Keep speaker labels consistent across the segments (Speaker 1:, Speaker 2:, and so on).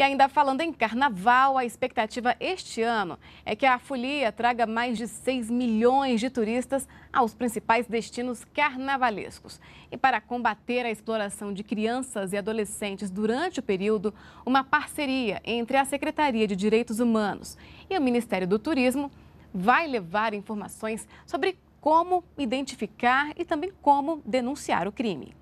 Speaker 1: E ainda falando em carnaval, a expectativa este ano é que a folia traga mais de 6 milhões de turistas aos principais destinos carnavalescos. E para combater a exploração de crianças e adolescentes durante o período, uma parceria entre a Secretaria de Direitos Humanos e o Ministério do Turismo vai levar informações sobre como identificar e também como denunciar o crime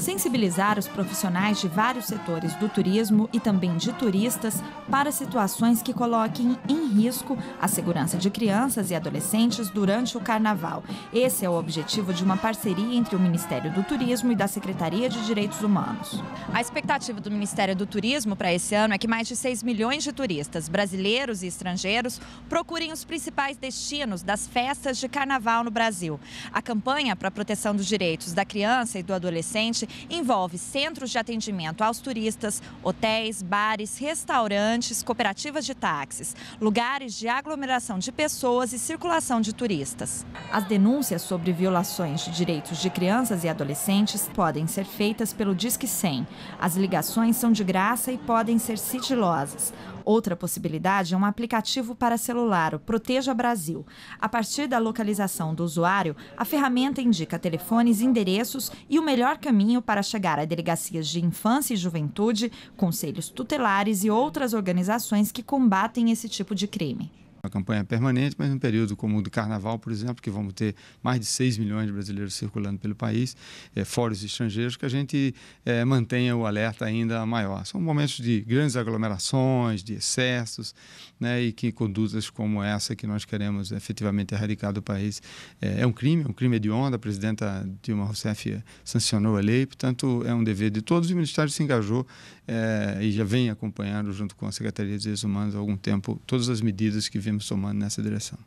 Speaker 2: sensibilizar os profissionais de vários setores do turismo e também de turistas para situações que coloquem em risco a segurança de crianças e adolescentes durante o carnaval. Esse é o objetivo de uma parceria entre o Ministério do Turismo e da Secretaria de Direitos Humanos.
Speaker 3: A expectativa do Ministério do Turismo para esse ano é que mais de 6 milhões de turistas, brasileiros e estrangeiros, procurem os principais destinos das festas de carnaval no Brasil. A campanha para a proteção dos direitos da criança e do adolescente envolve centros de atendimento aos turistas, hotéis, bares, restaurantes, cooperativas de táxis, lugares de aglomeração de pessoas e circulação de turistas.
Speaker 2: As denúncias sobre violações de direitos de crianças e adolescentes podem ser feitas pelo Disque 100. As ligações são de graça e podem ser sigilosas. Outra possibilidade é um aplicativo para celular, o Proteja Brasil. A partir da localização do usuário, a ferramenta indica telefones, endereços e o melhor caminho para chegar a delegacias de infância e juventude, conselhos tutelares e outras organizações que combatem esse tipo de crime.
Speaker 4: Uma campanha permanente, mas num período como o do Carnaval, por exemplo, que vamos ter mais de 6 milhões de brasileiros circulando pelo país, é, fora os estrangeiros, que a gente é, mantenha o alerta ainda maior. São momentos de grandes aglomerações, de excessos, né, e que condutas como essa que nós queremos efetivamente erradicar do país é, é um crime, é um crime hediondo. A presidenta Dilma Rousseff sancionou a lei, portanto, é um dever de todos. O Ministério se engajou é, e já vem acompanhando, junto com a Secretaria de Direitos Humanos, há algum tempo, todas as medidas que estejamos somando nessa direção.